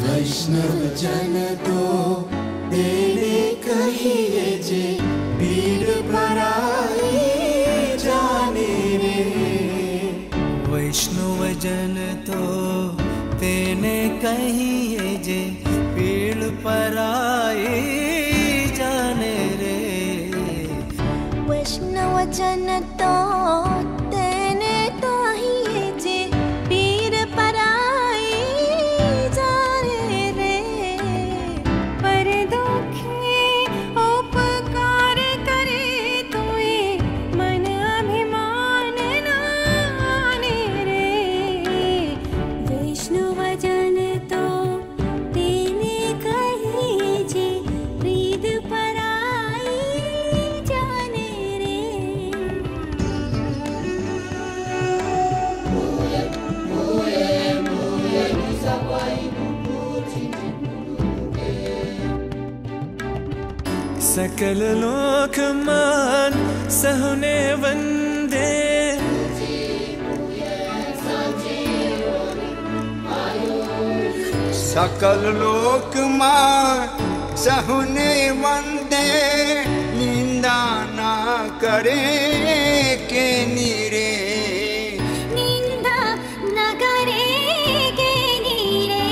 वैष्णव जन तो तेरे कहिए जे पीड़ पराई जाने रे। वैष्णव जन तो तेने कहिए जे पीड़ पराई जाने रे। वैष्णव जन तो सकल लोक मान सहने वंदे। सकल लोक मां सहुने वंदे। निंदा ना करे के नीरे। निंदा नगरे नीरे।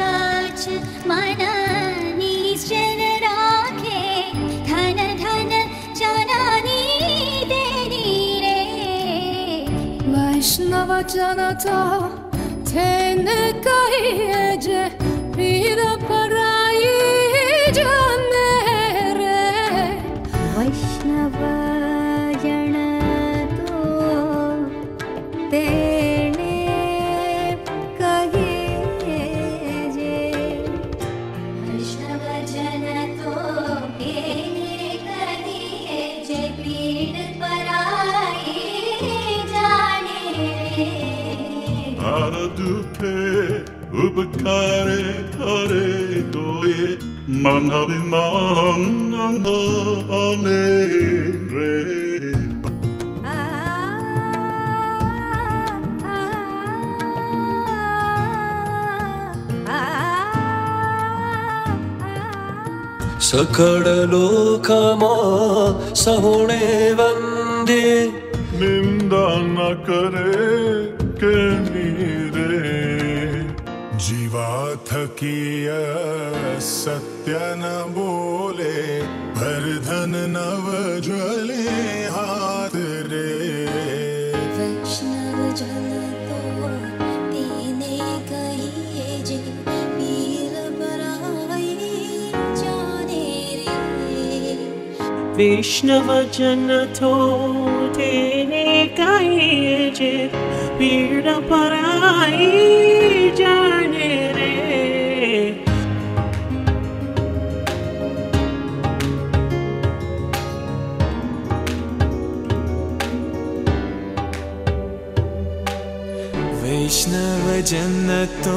काच मन Vaishnava Janata Tene Kahi Eje Pira Para 알아두게 우박하래 가래 너의 만나비 만난다 아내래 ಸಕಡ ಲೋಕಮ ಸಹುಣೆ Vande ನಿಮ್ निंदा न करे के नीरे। जीवा थकिय सत्य न बोले भर धन नव ज्वले। वैष्णव जन तो तेने कहिए जे पीड़ पराई जाने रे। वैष्णव जन तो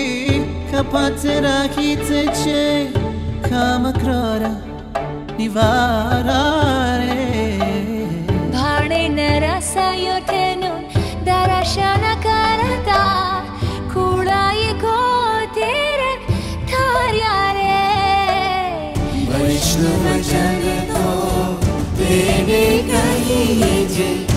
hitece kamakrara nivarare भाणे नरसायो ठेनो दर्शन करता कुळाई गोतीर थार्या रे वैष्णव जन तो तेरे कहिए जे पीड़ पराई